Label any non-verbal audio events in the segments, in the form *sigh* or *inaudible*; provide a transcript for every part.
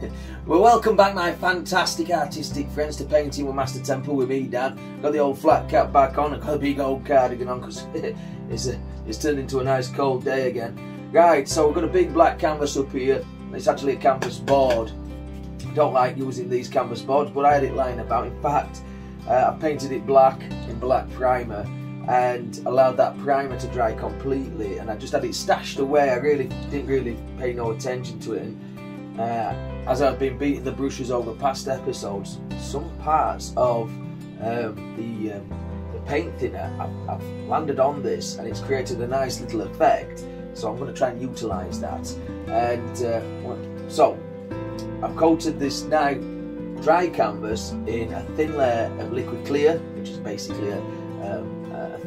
*laughs* well, welcome back, my fantastic artistic friends, to Painting with Master Temple with me, Dan. Got the old flat cap back on, and got a big old cardigan on because *laughs* it's, a, it's turned into a nice cold day again. Right, so we've got a big black canvas up here. It's actually a canvas board. I don't like using these canvas boards, but I had it lying about. In fact, uh, I painted it black in black primer and allowed that primer to dry completely and I just had it stashed away I really didn't really pay no attention to it and uh, as I've been beating the brushes over past episodes some parts of um, the, um, the paint thinner I've, I've, landed on this and it's created a nice little effect so I'm going to try and utilize that and uh, so I've coated this now dry canvas in a thin layer of liquid clear which is basically a um,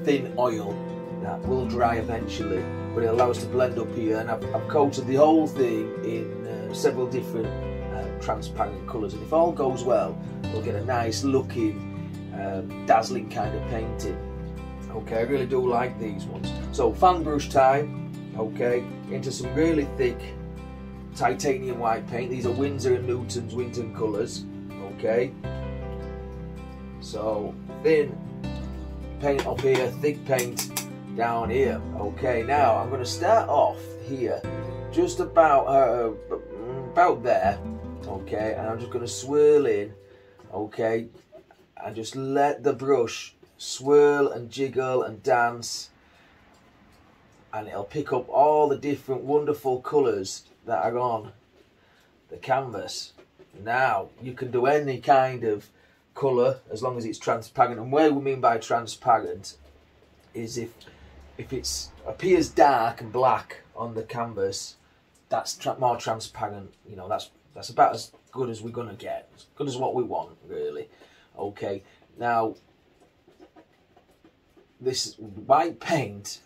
thin oil that will dry eventually, but it allows to blend up here. And I've, I've coated the whole thing in uh, several different uh, transparent colours. And if all goes well, we'll get a nice looking, um, dazzling kind of painting. Okay, I really do like these ones. So fan brush time, okay, into some really thick titanium white paint. These are Winsor and Newton's Winton colours, okay. So thin paint up here, thick paint down here. Okay, now I'm going to start off here, just about uh, about there. Okay, and I'm just going to swirl in. Okay, and just let the brush swirl and jiggle and dance, and it'll pick up all the different wonderful colours that are on the canvas. Now you can do any kind of colour as long as it's transparent. And what we mean by transparent is if if it appears dark and black on the canvas, that's tra more transparent. You know, that's that's about as good as we're gonna get, as good as what we want, really. Okay, now this white paint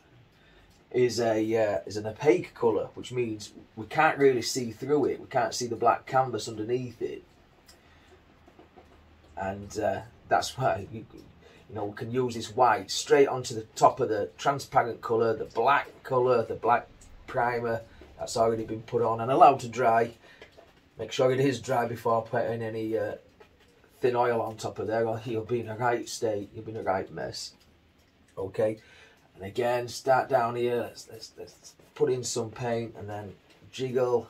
is a uh, is an opaque colour, which means we can't really see through it. We can't see the black canvas underneath it and uh, that's why *laughs* you, you know we can use this white straight onto the top of the transparent colour, the black colour, the black primer that's already been put on and allowed to dry. Make sure it is dry before putting any uh, thin oil on top of there or you'll be in a right state, you'll be in a right mess. Okay, and again start down here, let's, let's, let's put in some paint and then jiggle,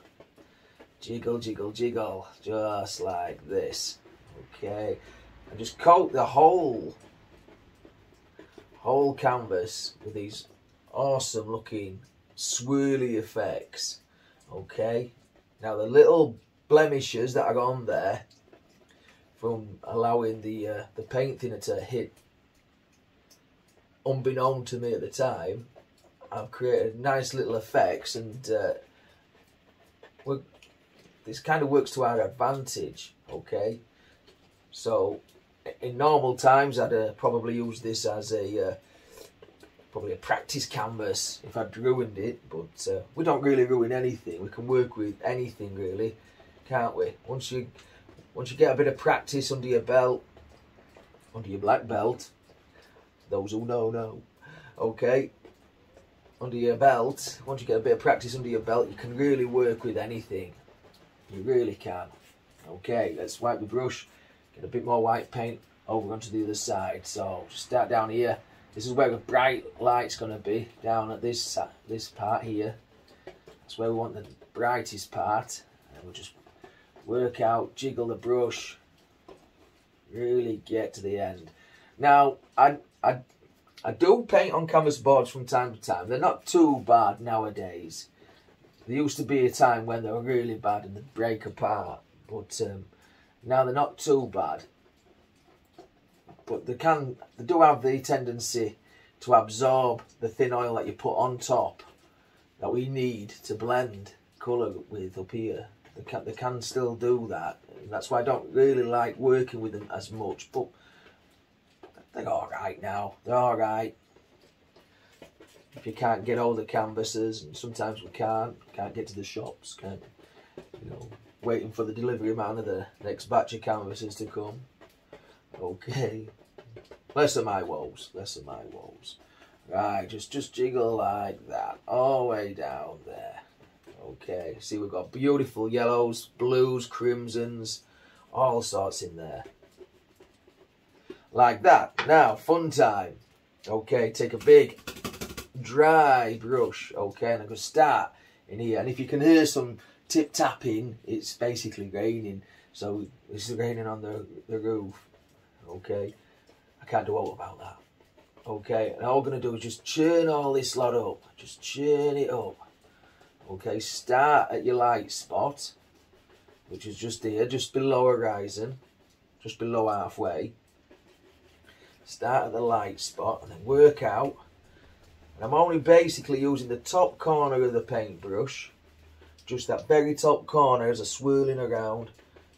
jiggle, jiggle, jiggle, just like this. Okay, and just coat the whole whole canvas with these awesome looking swirly effects. Okay, now the little blemishes that are on there from allowing the uh, the paint thinner to hit unbeknown to me at the time I've created nice little effects and uh, this kind of works to our advantage okay so in normal times, I'd uh, probably use this as a uh, probably a practice canvas if I'd ruined it. But uh, we don't really ruin anything. We can work with anything really, can't we? Once you once you get a bit of practice under your belt, under your black belt, those who know know, okay. Under your belt, once you get a bit of practice under your belt, you can really work with anything. You really can. Okay, let's wipe the brush get a bit more white paint over onto the other side. So start down here. This is where the bright light's going to be, down at this this part here. That's where we want the brightest part. And we'll just work out, jiggle the brush, really get to the end. Now, I, I, I do paint on canvas boards from time to time. They're not too bad nowadays. There used to be a time when they were really bad and they'd break apart. But um, now they're not too bad, but they can they do have the tendency to absorb the thin oil that you put on top that we need to blend colour with up here. They can, they can still do that. That's why I don't really like working with them as much, but they're alright now. They're alright. If you can't get all the canvases, and sometimes we can't, can't get to the shops, can't you know, waiting for the delivery man of the next batch of canvases to come. Okay. Less of my woes. Less of my woes. Right, just just jiggle like that. All the way down there. Okay, see we've got beautiful yellows, blues, crimsons, all sorts in there. Like that. Now, fun time. Okay, take a big dry brush. Okay, and I'm going to start in here. And if you can hear some tip tapping, it's basically raining. So it's raining on the, the roof. Okay, I can't do all about that. Okay, and all I'm going to do is just churn all this lot up. Just churn it up. Okay, start at your light spot, which is just here, just below horizon, just below halfway. Start at the light spot and then work out. And I'm only basically using the top corner of the paintbrush, just that very top corner as a swirling around,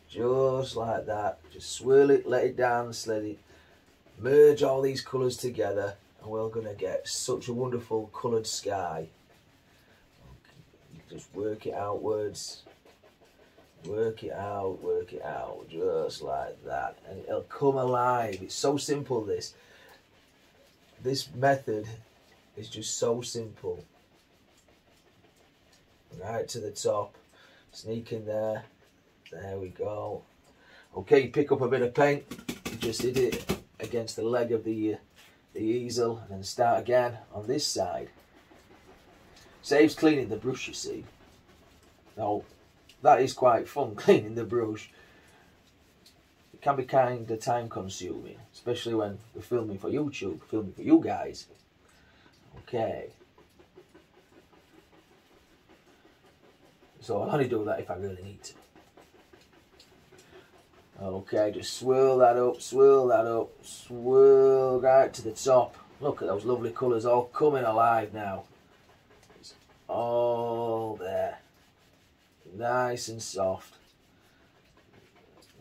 just like that. Just swirl it, let it dance, let it merge all these colours together, and we're going to get such a wonderful coloured sky just work it outwards. Work it out work it out just like that. And it'll come alive. It's so simple this. This method is just so simple. Right to the top. Sneak in there. There we go. Okay pick up a bit of paint. Just hit it against the leg of the uh, the easel and then start again on this side Saves cleaning the brush, you see. Now, that is quite fun, *laughs* cleaning the brush. It can be kind of time consuming, especially when we're filming for YouTube, filming for you guys. Okay. So I'll only do that if I really need to. Okay, just swirl that up, swirl that up, swirl right to the top. Look at those lovely colours all coming alive now all there. Nice and soft.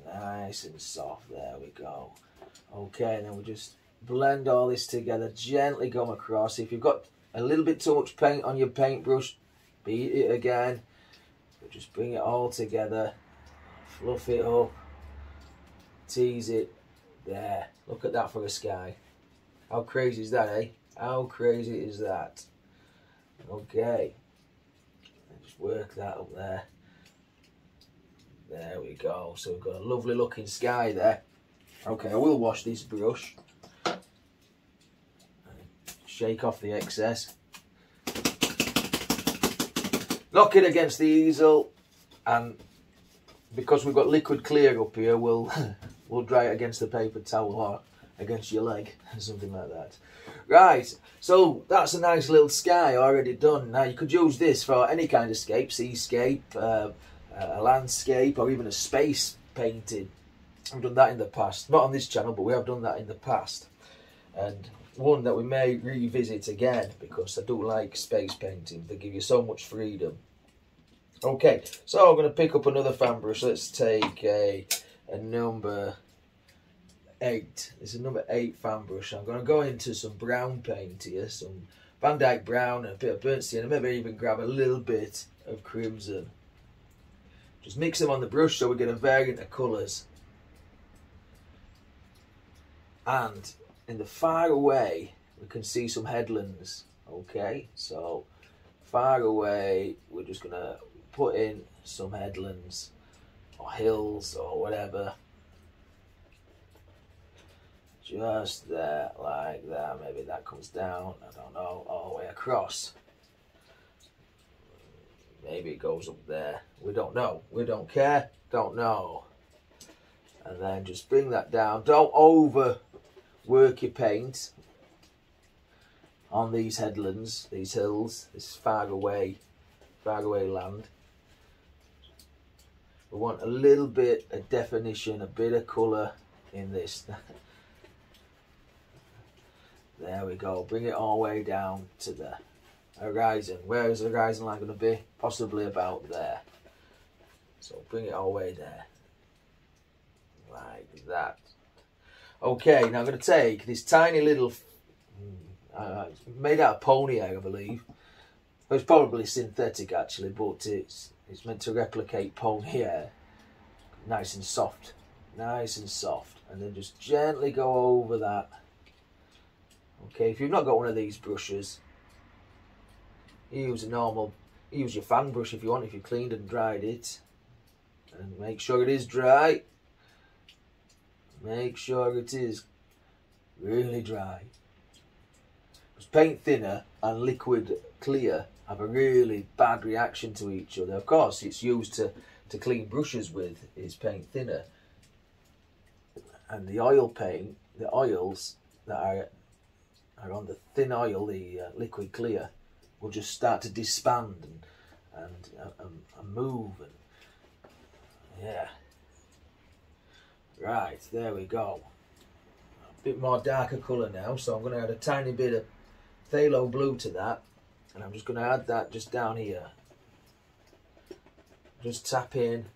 Nice and soft. There we go. Okay, and then we just blend all this together. Gently come across. If you've got a little bit too much paint on your paintbrush, beat it again. But just bring it all together. Fluff it up. Tease it. There. Look at that for a sky. How crazy is that, eh? How crazy is that? Okay. Just work that up there. There we go. So we've got a lovely looking sky there. Okay, I will wash this brush. Shake off the excess. Knock it against the easel and because we've got liquid clear up here, we'll *laughs* we'll dry it against the paper towel or against your leg, or *laughs* something like that. Right, so that's a nice little sky already done. Now you could use this for any kind of scape, seascape, uh, a landscape, or even a space painting. I've done that in the past. Not on this channel, but we have done that in the past. And one that we may revisit again because I do like space painting. They give you so much freedom. Okay, so I'm going to pick up another fan brush. Let's take a, a number eight. This is number eight fan brush. I'm going to go into some brown paint here, some Van Dyke brown and a bit of burnt and maybe even grab a little bit of crimson. Just mix them on the brush so we get a variant of colours. And in the far away, we can see some headlands. Okay, so far away, we're just going to put in some headlands or hills or whatever just there like that maybe that comes down I don't know all the way across. Maybe it goes up there. We don't know. We don't care. Don't know. And then just bring that down. Don't over work your paint on these headlands these hills this far away far away land. We want a little bit of definition a bit of color in this *laughs* There we go. Bring it all the way down to the horizon. Where is the horizon line going to be? Possibly about there. So bring it all the way there. Like that. Okay, now I'm going to take this tiny little... Uh, made out of pony hair, I believe. It's probably synthetic actually, but it's it's meant to replicate pony hair. Nice and soft. Nice and soft. And then just gently go over that Okay, if you've not got one of these brushes, use a normal, use your fan brush if you want, if you cleaned and dried it. And make sure it is dry. Make sure it is really dry. Because paint thinner and liquid clear have a really bad reaction to each other. Of course, it's used to, to clean brushes with is paint thinner. And the oil paint, the oils that are, are on the thin oil, the uh, liquid clear, will just start to disband and, and, uh, and, and move. And, yeah. Right, there we go. A bit more darker colour now, so I'm going to add a tiny bit of phthalo blue to that. And I'm just going to add that just down here. Just tap in.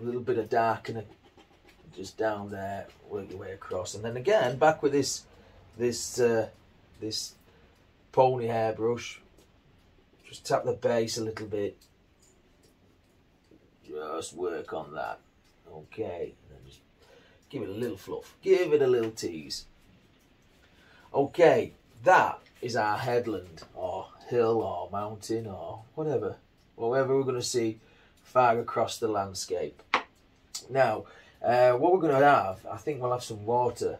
A little bit of darkening just down there, work your way across. And then again, back with this this uh, this pony hairbrush. Just tap the base a little bit just work on that. Okay, and just give it a little fluff. Give it a little tease. Okay, that is our headland or hill or mountain or whatever. Whatever we're going to see far across the landscape. Now, uh, what we're going to have, I think we'll have some water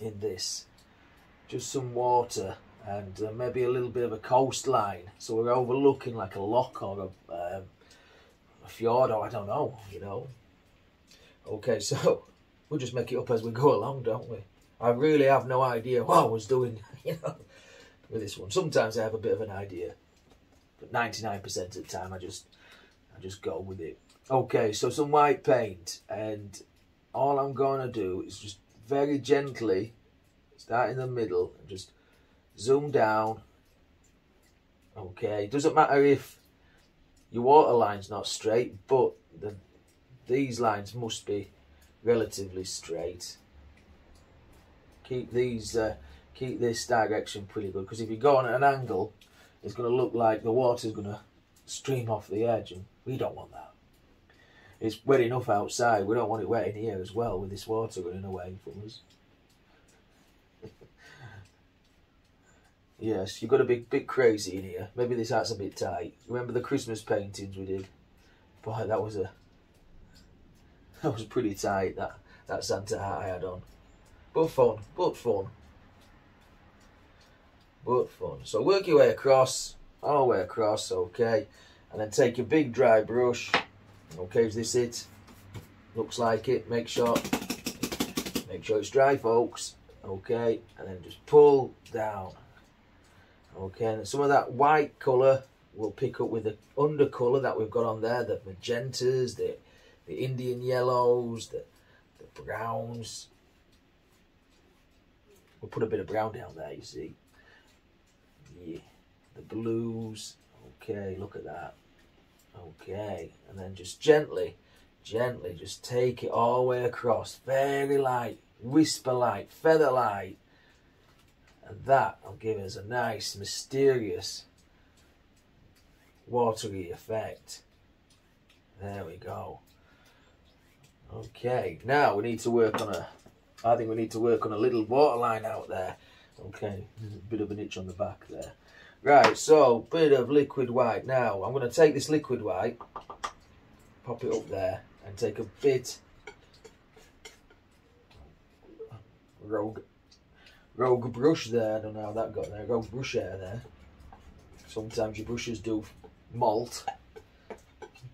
in this. Just some water and uh, maybe a little bit of a coastline. So we're overlooking like a loch or a, um, fjord or I don't know, you know. Okay, *laughs* so we'll just make it up as we go along, don't we? I really have no idea what I was doing, *laughs* you know, with this one. Sometimes I have a bit of an idea, but 99% of the time I just, I just go with it. Okay, so some white paint, and all I'm going to do is just very gently start in the middle and just zoom down. Okay, doesn't matter if your water line's not straight, but the, these lines must be relatively straight. Keep these, uh, keep this direction pretty good, because if you go on at an angle, it's going to look like the water's going to stream off the edge, and we don't want that. It's wet enough outside, we don't want it wet in here as well, with this water running away from us. *laughs* Yes, you've got to be a bit, crazy in here. Maybe this hat's a bit tight. Remember the Christmas paintings we did? Boy, that was a... *laughs* That was pretty tight, that, that Santa hat I had on. But fun, but fun. But fun. So work your way across, all the way across, okay. And then take your big dry brush. Okay, is this it? Looks like it. Make sure, make sure it's dry, folks. Okay, and then just pull down. Okay, and some of that white colour we'll pick up with the undercolour that we've got on there, the magentas, the, the Indian yellows, the, the browns. We'll put a bit of brown down there, you see. Yeah, the blues. Okay, look at that. Okay, and then just gently, gently, just take it all the way across. Very light, whisper light, feather light. And that will give us a nice, mysterious, watery effect. There we go. Okay, now we need to work on a, I think we need to work on a little water line out there. Okay, there's a bit of an itch on the back there. Right, so, bit of liquid white. Now, I'm going to take this liquid white, pop it up there, and take a bit rogue rogue brush there. I don't know how that got there. Rogue brush air there. Sometimes your brushes do malt.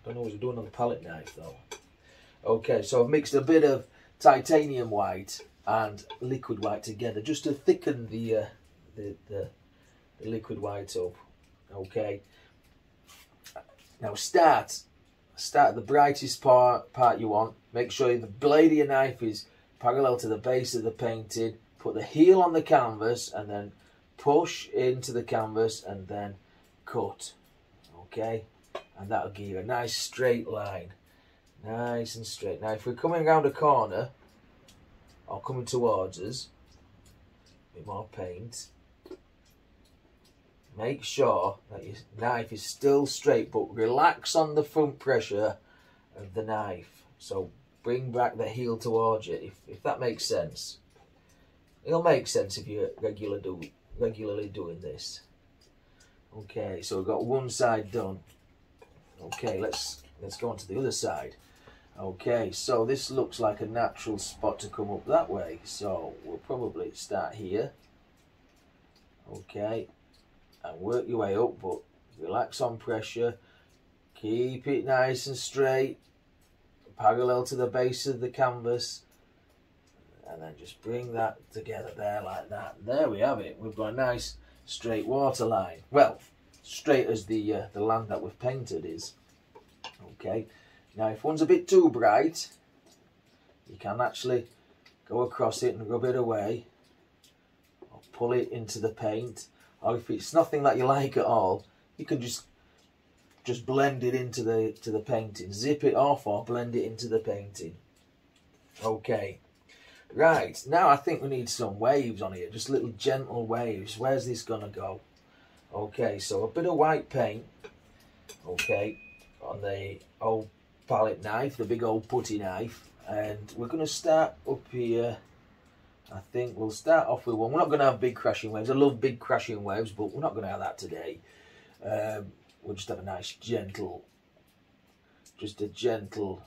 Don't know what you're doing on the palette knife though. Okay, so I've mixed a bit of titanium white and liquid white together just to thicken the uh, the, the, the liquid white up. Okay. Now start start the brightest part part you want. Make sure the blade of your knife is parallel to the base of the painting put the heel on the canvas and then push into the canvas and then cut okay and that'll give you a nice straight line nice and straight now if we're coming around a corner or coming towards us a bit more paint make sure that your knife is still straight but relax on the front pressure of the knife so bring back the heel towards you if, if that makes sense It'll make sense if you're regular do, regularly doing this. Okay, so we've got one side done. Okay, let's let's go on to the other side. Okay, so this looks like a natural spot to come up that way. So we'll probably start here. Okay, and work your way up, but relax on pressure. Keep it nice and straight, parallel to the base of the canvas. And then just bring that together there like that. There we have it. We've got a nice straight water line. Well, straight as the uh, the land that we've painted is. Okay. Now, if one's a bit too bright, you can actually go across it and rub it away. Or pull it into the paint. Or if it's nothing that you like at all, you can just just blend it into the to the painting. Zip it off or blend it into the painting. Okay. Right, now I think we need some waves on here, just little gentle waves. Where's this to go? Okay, so a bit of white paint, okay, on the old palette knife, the big old putty knife. And we're to start up here. I think we'll start off with one. We're not going to have big crashing waves. I love big crashing waves, but we're not going to have that today. Um, we'll just have a nice gentle, just a gentle,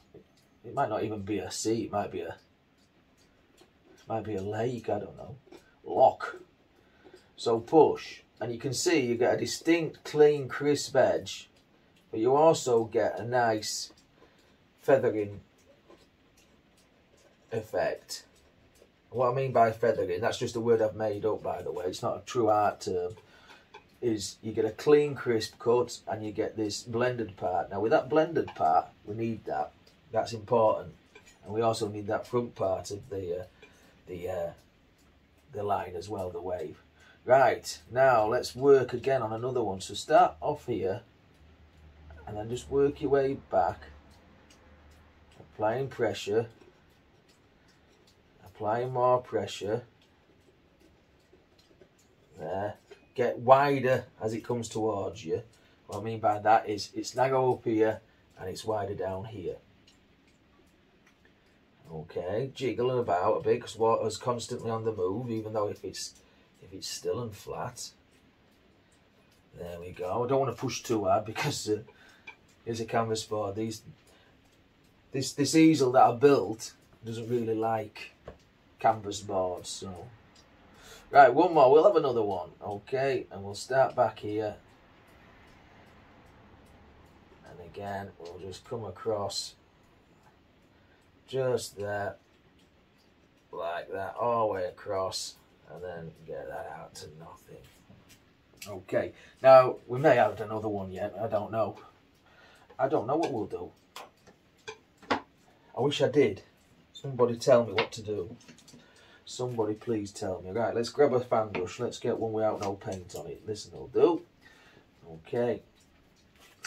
it might not even be a sea, it might be a might be a lake, I don't know. Loch. So push. And you can see you get a distinct, clean, crisp edge. But you also get a nice feathering effect. What I mean by feathering, that's just a word I've made up by the way. It's not a true art term. Is you get a clean, crisp cut and you get this blended part. Now with that blended part, we need that. That's important. And we also need that front part of the uh, the uh, the line as well, the wave. Right, now let's work again on another one. So start off here and then just work your way back. Applying pressure. Applying more pressure. There. Get wider as it comes towards you. What I mean by that is it's narrow up here and it's wider down here. Okay, jiggling about a bit because water's constantly on the move, even though if it's if it's still and flat. There we go. I don't want to push too hard *laughs* because uh, here's a canvas board. These this this easel that I built doesn't really like canvas board. so right. One more. We'll have another one. Okay, and we'll start back here. And again, we'll just come across just that, like that, all the way across, and then get that out to nothing. Okay, now we may have another one yet, I don't know. I don't know what we'll do. I wish I did. Somebody tell me what to do. Somebody please tell me. Right, let's grab a fan brush. Let's get one without no paint on it. Listen, will do. Okay.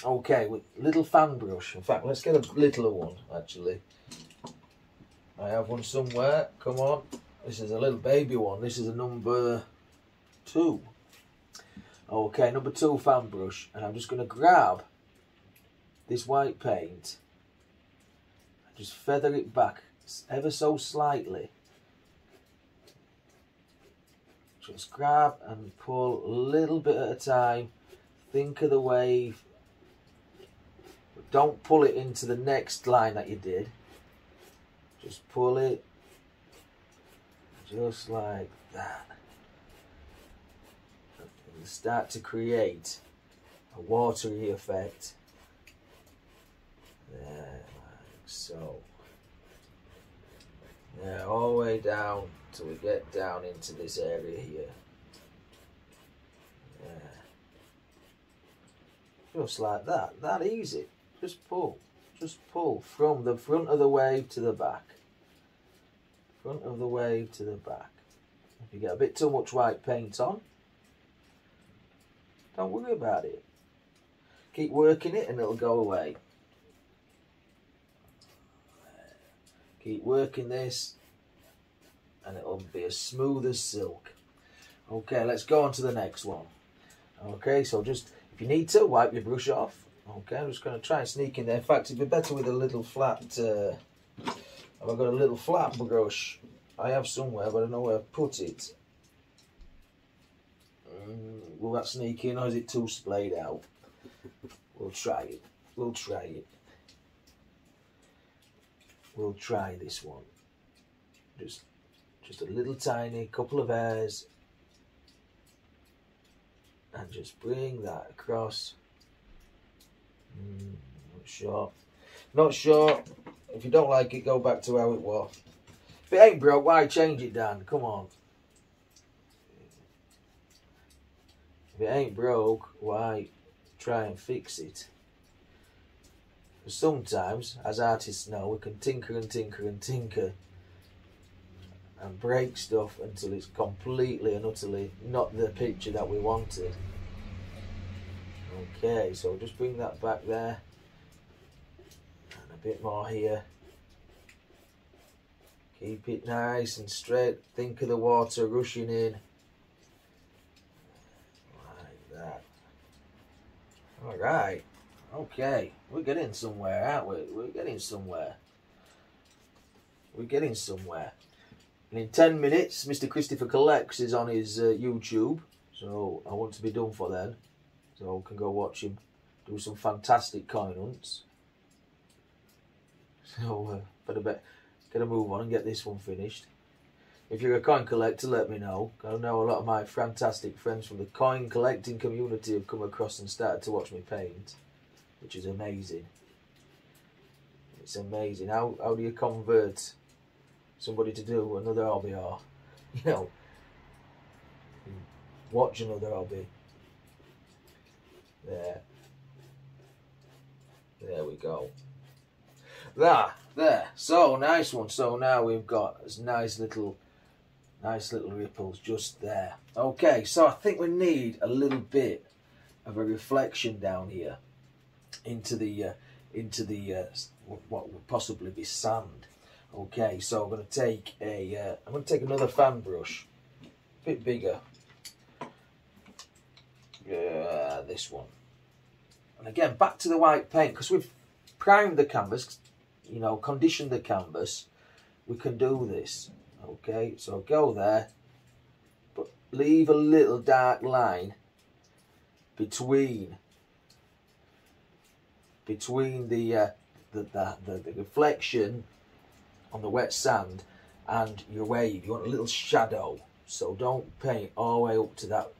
Okay, with little fan brush. In fact, let's get a littler one, actually. I have one somewhere. Come on. This is a little baby one. This is a number two. Okay, number two fan brush. And I'm just going to grab this white paint just feather it back ever so slightly. Just grab and pull a little bit at a time. Think of the wave. Don't pull it into the next line that you did just pull it just like that. And start to create a watery effect. There, like so. Yeah, all the way down till we get down into this area here. Yeah. Just like that, that easy. Just pull just pull from the front of the wave to the back. Front of the wave to the back. If you get a bit too much white paint on, don't worry about it. Keep working it and it'll go away. Keep working this and it'll be as smooth as silk. Okay, let's go on to the next one. Okay, so just, if you need to, wipe your brush off Okay, I'm just going to try and sneak in there. In fact, it'd be better with a little flat... Uh, I've got a little flat brush. I have somewhere, but I don't know where to put it. Mm, will that sneak in or is it too splayed out? We'll try it. We'll try it. We'll try this one. Just just a little tiny couple of hairs and just bring that across. Mm, not sure. Not sure. If you don't like it, go back to how it was. If it ain't broke, why change it, Dan? Come on. If it ain't broke, why try and fix it? sometimes, as artists know, we can tinker and tinker and tinker and break stuff until it's completely and utterly not the picture that we wanted. Okay, so just bring that back there. And a bit more here. Keep it nice and straight. Think of the water rushing in. Like that. Alright. Okay. We're getting somewhere, aren't we? We're getting somewhere. We're getting somewhere. And in 10 minutes, Mr. Christopher Collects is on his uh, YouTube. So I want to be done for then. So I can go watch him do some fantastic coin hunts. *laughs* So uh, better bet, get a move on and get this one finished. If you're a coin collector, let me know. I know a lot of my fantastic friends from the coin collecting community have come across and started to watch me paint, which is amazing. It's amazing. How, how do you convert somebody to do another hobby *laughs* you know, watch another hobby. There. There we go. There, there. So, nice one. So now we've got this nice little, nice little ripples just there. Okay, so I think we need a little bit of a reflection down here into the, uh, into the, uh, what would possibly be sand. Okay, so I'm going to take a, uh, I'm going to take another fan brush, a bit bigger. Yeah, this one. And again, back to the white paint, because we've primed the canvas, you know, conditioned the canvas, we can do this. Okay, so go there, but leave a little dark line between between the uh, the, the, the, the reflection on the wet sand and your wave. You want a little shadow. So don't paint all the way up to that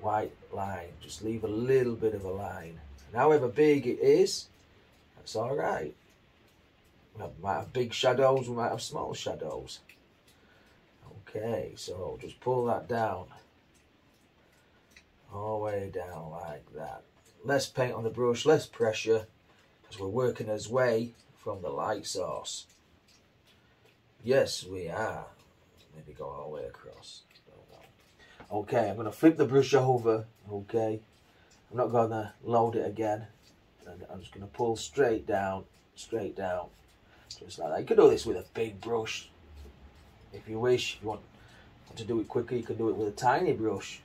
white line. Just leave a little bit of a line. And however big it is, that's all right. We might have big shadows, we might have small shadows. Okay, so just pull that down. All the way down like that. Less paint on the brush, less pressure, because we're working as way from the light source. Yes, we are. Maybe go all the way across. Okay, I'm going to flip the brush over. Okay. I'm not going to load it again. And I'm just going to pull straight down, straight down. Just like that. You can do this with a big brush. If you wish, if you want, to do it quicker, you can do it with a tiny brush.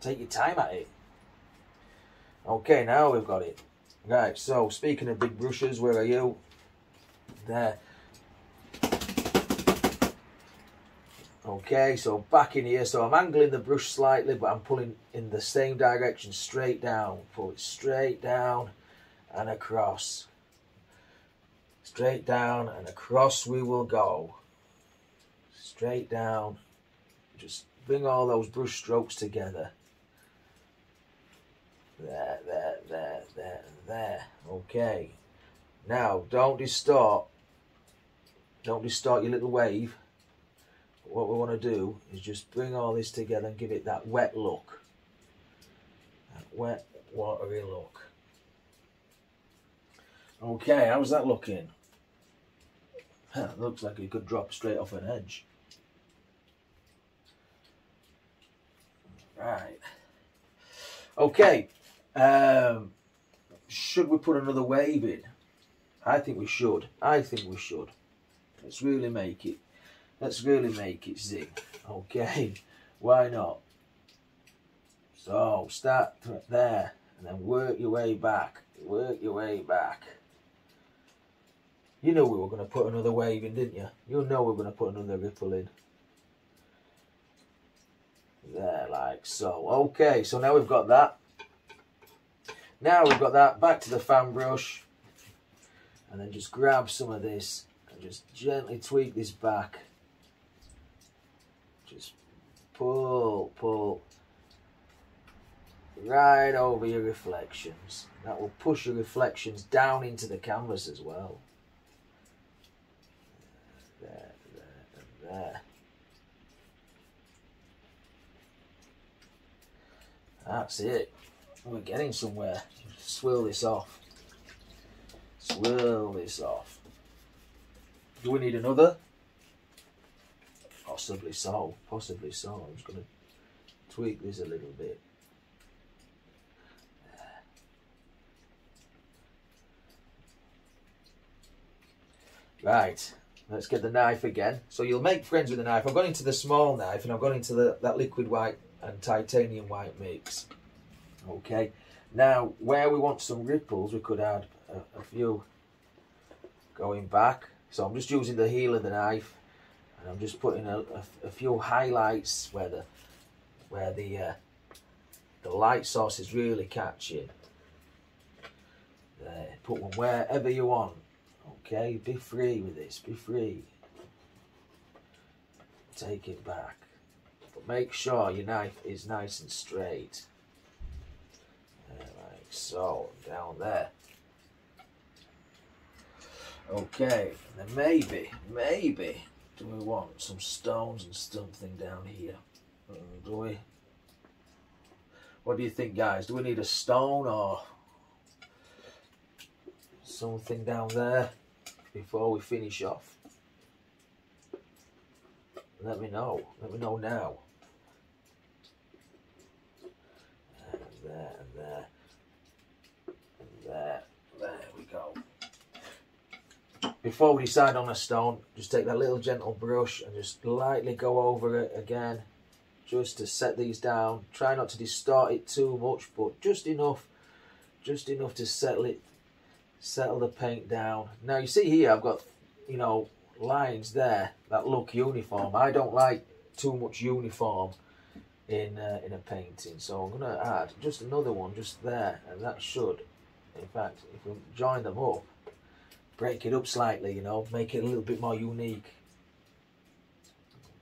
Take your time at it. Okay, now we've got it. Right, so speaking of big brushes, where are you? There. Okay, so back in here, so I'm angling the brush slightly, but I'm pulling in the same direction, straight down. Pull it straight down and across. Straight down and across we will go. Straight down. Just bring all those brush strokes together. There, there, there, there, there. Okay. Now, don't distort. Don't distort your little wave what we want to do is just bring all this together and give it that wet look. That wet, watery look. Okay, how's that looking? *laughs* looks like it could drop straight off an edge. Right. Okay. Um, should we put another wave in? I think we should. I think we should. Let's really make it Let's really make it zig. Okay, why not? So start there and then work your way back. Work your way back. You know we were going to put another wave in, didn't you? You know we are going to put another ripple in. There, like so. Okay, so now we've got that. Now we've got that, back to the fan brush. And then just grab some of this and just gently tweak this back. Pull, pull right over your reflections. That will push your reflections down into the canvas as well. There, there, and there. That's it. We're getting somewhere. Swirl this off. Swirl this off. Do we need another? Possibly so. Possibly so. I'm just going to tweak this a little bit. Right, let's get the knife again. So you'll make friends with the knife. I've gone into the small knife and I've gone into the, that liquid white and titanium white mix. Okay, now where we want some ripples, we could add a, a few going back. So I'm just using the heel of the knife and I'm just putting a, a, a few highlights where the where the uh, the light source is really catching. There, put one wherever you want. Okay, be free with this, be free. Take it back. But make sure your knife is nice and straight. Like so, down there. Okay, then maybe, maybe, do we want some stones and something down here? Mm, do we? What do you think, guys? Do we need a stone or something down there? before we finish off. Let me know. Let me know now. And there, and there, and there. Before we decide on a stone, just take that little gentle brush and just lightly go over it again. Just to set these down. Try not to distort it too much, but just enough. Just enough to settle it settle the paint down. Now you see here I've got, you know, lines there that look uniform. I don't like too much uniform in uh, in a painting. So I'm going to add just another one just there and that should, in fact, if we join them up, break it up slightly, you know, make it a little bit more unique.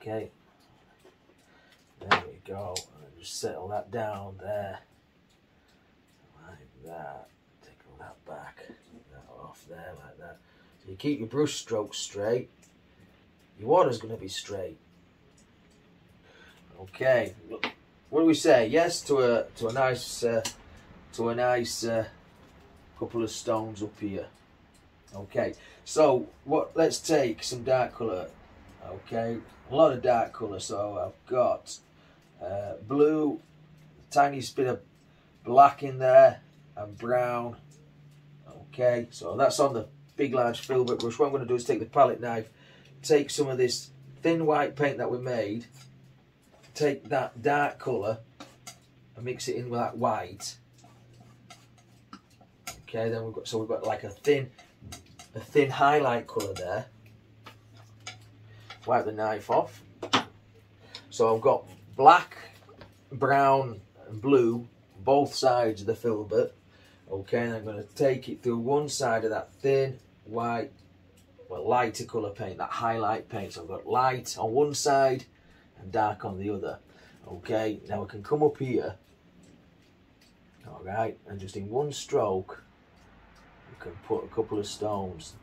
Okay, there we go. And just settle that down there, like that. Take all that back That off there like that. So you keep your brush strokes straight. Your water's going to be straight. Okay. What do we say? Yes to a to a nice uh, to a nice uh, couple of stones up here. Okay. So what? Let's take some dark colour. Okay. A lot of dark colour. So I've got uh, blue, tiny bit of black in there, and brown Okay, so that's on the big large filbert brush. What I'm going to do is take the palette knife, take some of this thin white paint that we made, take that dark colour and mix it in with that white. Okay, then we've got so we've got like a thin a thin highlight colour there. Wipe the knife off. So I've got black, brown and blue both sides of the filbert Okay, and I'm going to take it through one side of that thin white, well, lighter colour paint, that highlight paint. So I've got light on one side and dark on the other. Okay, now I can come up here, all right, and just in one stroke, can put a couple of stones,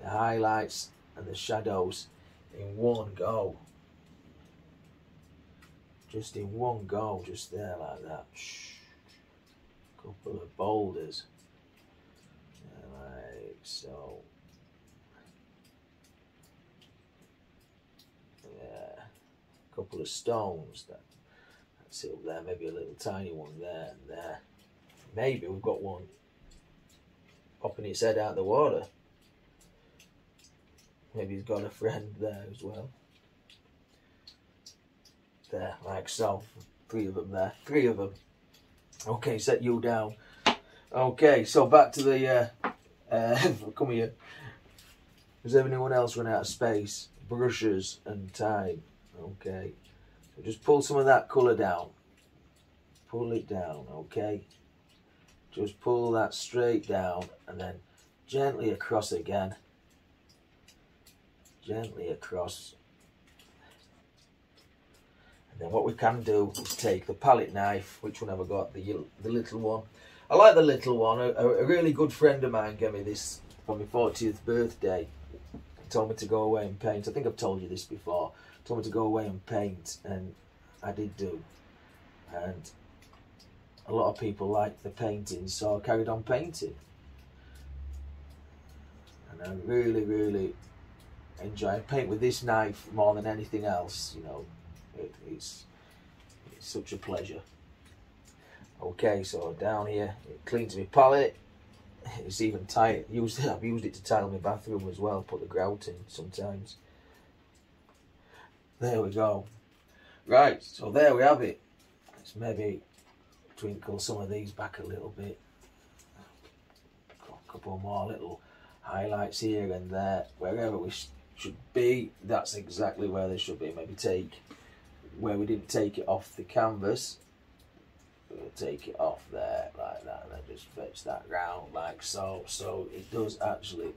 the highlights and the shadows in one go. Just in one go, just there like that. Couple of boulders. Like so. Yeah. Couple of stones that that's it up there maybe a little tiny one there and there. Maybe we've got one popping his head out of the water maybe he's got a friend there as well there like so three of them there three of them Okay, set you down. Okay, so back to the, uh, uh, *laughs* come here. Has anyone else run out of space, brushes and time? Okay, So just pull some of that colour down. Pull it down, okay? Just pull that straight down and then gently across again. Gently across. And then what we can do is take the palette knife, which one have I got? The, the little one. I like the little one. A, a really good friend of mine gave me this for my 40th birthday. He told me to go away and paint. I think I've told you this before. He told me to go away and paint, and I did do. And a lot of people liked the painting, so I carried on painting. And I really, really enjoy paint with this knife more than anything else. You know, it, it's it's such a pleasure. Okay, so down here it cleans my palette. It's even tight. Used I've used it to tile my bathroom as well. Put the grout in sometimes. There we go. Right, so there we have it. Let's maybe twinkle some of these back a little bit. A couple more little highlights here and there. Wherever we should be, that's exactly where they should be. Maybe take where we didn't take it off the canvas. We'll take it off there like that and then just fetch that round like so. So it does actually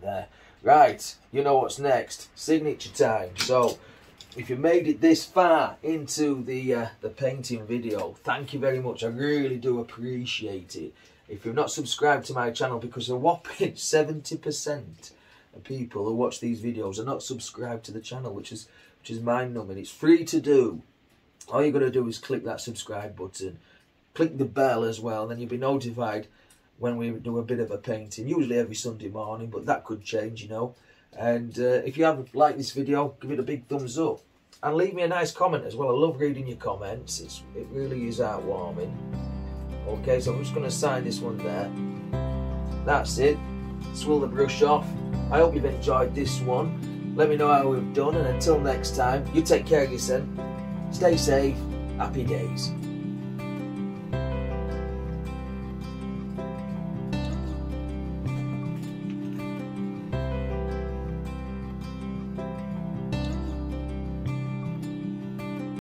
there. Right, you know what's next. Signature time. So, if you made it this far into the uh, the painting video, thank you very much. I really do appreciate it. If you're not subscribed to my channel, because a whopping *laughs* 70% of people who watch these videos are not subscribed to the channel, which is which is mind-numbing. It's free to do. All you got to do is click that subscribe button, click the bell as well, and then you'll be notified when we do a bit of a painting, usually every Sunday morning, but that could change, you know. And uh, if you have liked this video, give it a big thumbs up. And leave me a nice comment as well. I love reading your comments. It's, it really is heartwarming. Okay, so I'm just going to sign this one there. That's it. Swill the brush off. I hope you've enjoyed this one. Let me know how we've done. And until next time, you take care of yourself. Stay safe. Happy days.